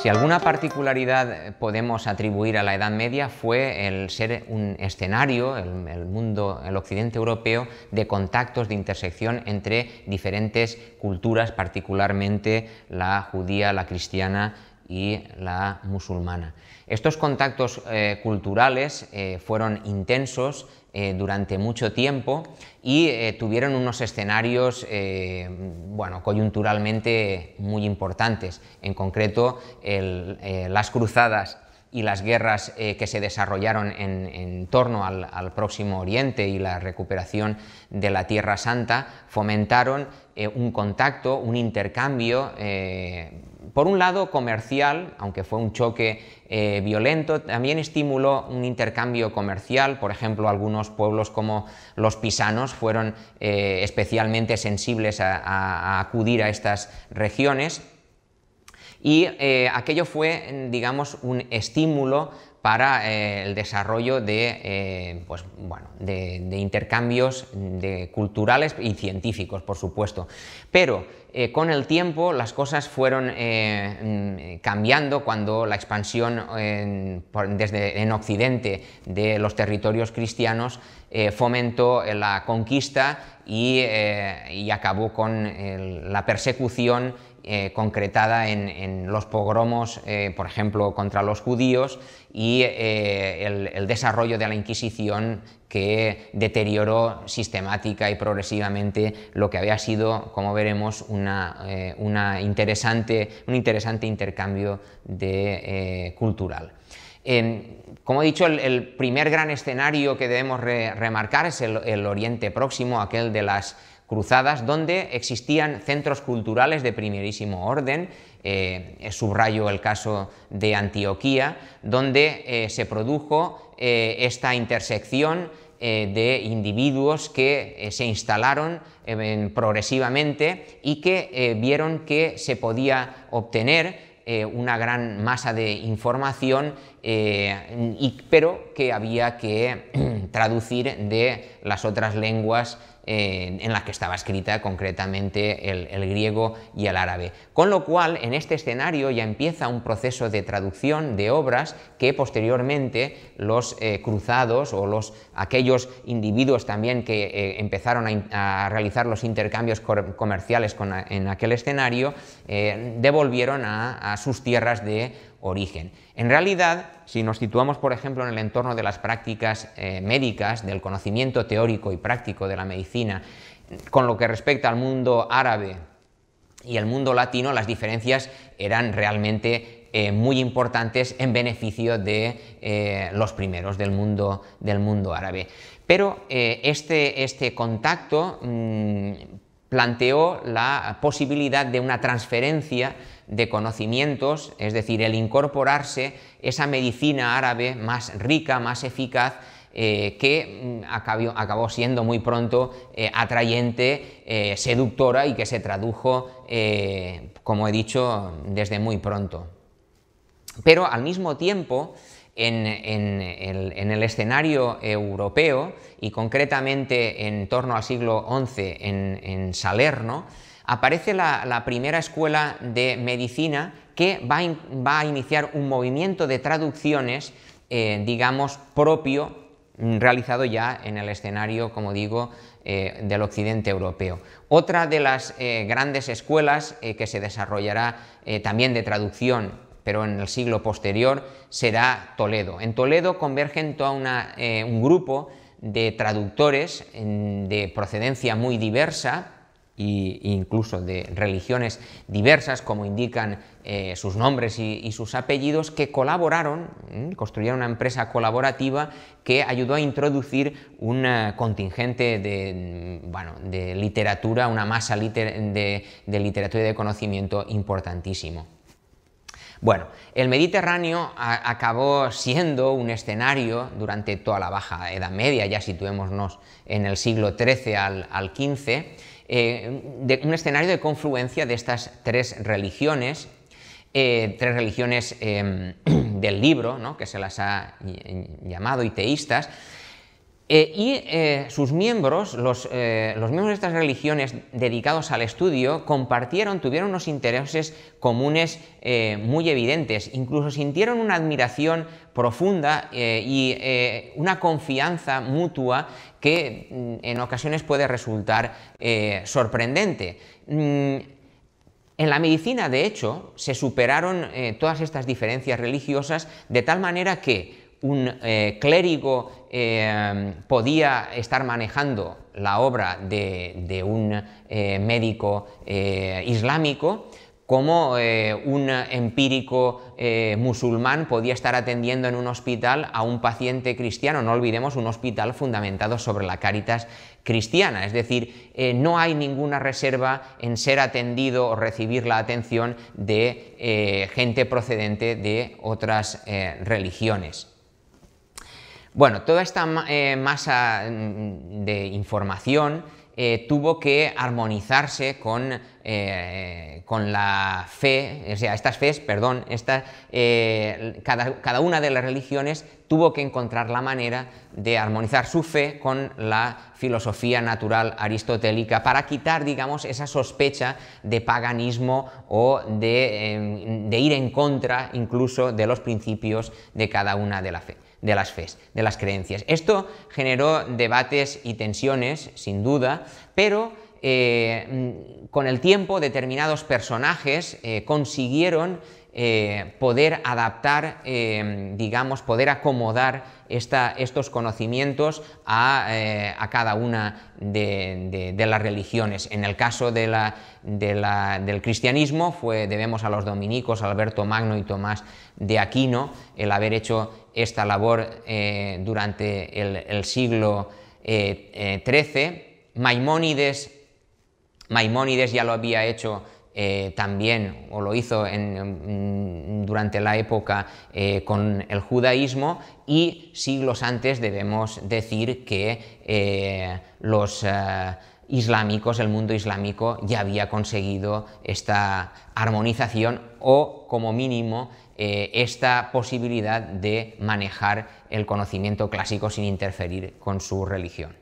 Si alguna particularidad podemos atribuir a la Edad Media fue el ser un escenario, el, mundo, el occidente europeo, de contactos, de intersección entre diferentes culturas, particularmente la judía, la cristiana y la musulmana. Estos contactos eh, culturales eh, fueron intensos eh, durante mucho tiempo y tuvieron unos escenarios bueno, coyunturalmente muy importantes. En concreto, las cruzadas y las guerras que se desarrollaron en, torno al, Próximo Oriente y la recuperación de la Tierra Santa fomentaron un contacto, un intercambio por un lado comercial, aunque fue un choque eh, violento, también estimuló un intercambio comercial, por ejemplo, algunos pueblos como los pisanos fueron eh, especialmente sensibles a, acudir a estas regiones y eh, aquello fue, digamos, un estímulo para el desarrollo de, pues, bueno, de, intercambios de culturales y científicos, por supuesto. Pero eh, con el tiempo las cosas fueron eh, mm, cambiando cuando la expansión en, desde en Occidente de los territorios cristianos eh, fomentó la conquista y, acabó con la persecución concretada en, los pogromos, por ejemplo, contra los judíos y el, desarrollo de la Inquisición que deterioró sistemática y progresivamente lo que había sido, como veremos, eh, una, interesante, un interesante intercambio eh, cultural. como he dicho, el, primer gran escenario que debemos remarcar es el, Oriente Próximo, aquel de las cruzadas, donde existían centros culturales de primerísimo orden, eh, subrayo el caso de Antioquía, donde se produjo esta intersección eh, de individuos que eh, se instalaron eh, progresivamente y que vieron que se podía obtener una gran masa de información, pero que había que traducir de las otras lenguas en la que estaba escrita concretamente el, griego y el árabe. Con lo cual, en este escenario ya empieza un proceso de traducción de obras que posteriormente los eh, cruzados o los, aquellos individuos también que eh, empezaron a, realizar los intercambios comerciales en aquel escenario, eh, devolvieron a sus tierras de origen. En realidad, si nos situamos, por ejemplo, en el entorno de las prácticas eh, médicas, del conocimiento teórico y práctico de la medicina, con lo que respecta al mundo árabe y el mundo latino, las diferencias eran realmente eh, muy importantes en beneficio de eh, los primeros del mundo, del mundo árabe. Pero este, este, contacto mm, planteó la posibilidad de una transferencia de conocimientos, es decir, el incorporarse esa medicina árabe más rica, más eficaz, eh, que mm, acabó, siendo muy pronto eh, atrayente, eh, seductora y que se tradujo, como he dicho, desde muy pronto. Pero al mismo tiempo, en, el, escenario europeo y concretamente en torno al siglo XI en Salerno, aparece la, primera escuela de medicina que va, a iniciar un movimiento de traducciones, eh, digamos, propio, mm, realizado ya en el escenario, como digo, eh, del occidente europeo. Otra de las eh, grandes escuelas que se desarrollará también de traducción, pero en el siglo posterior, será Toledo. En Toledo convergen todo un grupo de traductores de procedencia muy diversa, e incluso de religiones diversas, como indican eh, sus nombres y, sus apellidos, que colaboraron, construyeron una empresa colaborativa que ayudó a introducir un contingente de, bueno, de, literatura, una masa de, literatura y de conocimiento importantísimo. Bueno, el Mediterráneo acabó siendo un escenario durante toda la Baja Edad Media, ya situémonos en el siglo XIII al, XV, eh, de un escenario de confluencia de estas tres religiones, eh, tres religiones em, del libro, que se las ha llamado y teístas, Eh, y eh, sus miembros, los, eh, los, miembros de estas religiones dedicados al estudio, compartieron, tuvieron unos intereses comunes muy evidentes, incluso sintieron una admiración profunda y una confianza mutua que mm, en ocasiones puede resultar sorprendente. Mm, en la medicina, de hecho, se superaron todas estas diferencias religiosas de tal manera que un eh, clérigo eh, podía estar manejando la obra de, un eh, médico islámico, como un empírico musulmán podía estar atendiendo en un hospital a un paciente cristiano, no olvidemos un hospital fundamentado sobre la caritas cristiana, es decir, no hay ninguna reserva en ser atendido o recibir la atención de gente procedente de otras religiones. Bueno, toda esta eh, masa mm, de información eh, tuvo que armonizarse con, eh, con, la fe, o sea, estas fes, perdón, cada, cada, una de las religiones tuvo que encontrar la manera de armonizar su fe con la filosofía natural aristotélica para quitar, digamos, esa sospecha de paganismo o de, em, de ir en contra incluso de los principios de cada una de la fe de las de las creencias. Esto generó debates y tensiones, sin duda, pero eh, con el tiempo determinados personajes eh, consiguieron eh, poder adaptar, digamos, poder acomodar estos conocimientos a, cada una de, las religiones. En el caso del cristianismo fue, debemos a los dominicos, Alberto Magno y Tomás de Aquino, el haber hecho esta labor durante el, siglo XIII. Maimónides, Maimónides ya lo había hecho también, o lo hizo durante la época con el judaísmo, y siglos antes debemos decir que los islámicos, el mundo islámico, ya había conseguido esta armonización o, como mínimo, eh, esta posibilidad de manejar el conocimiento clásico sin interferir con su religión.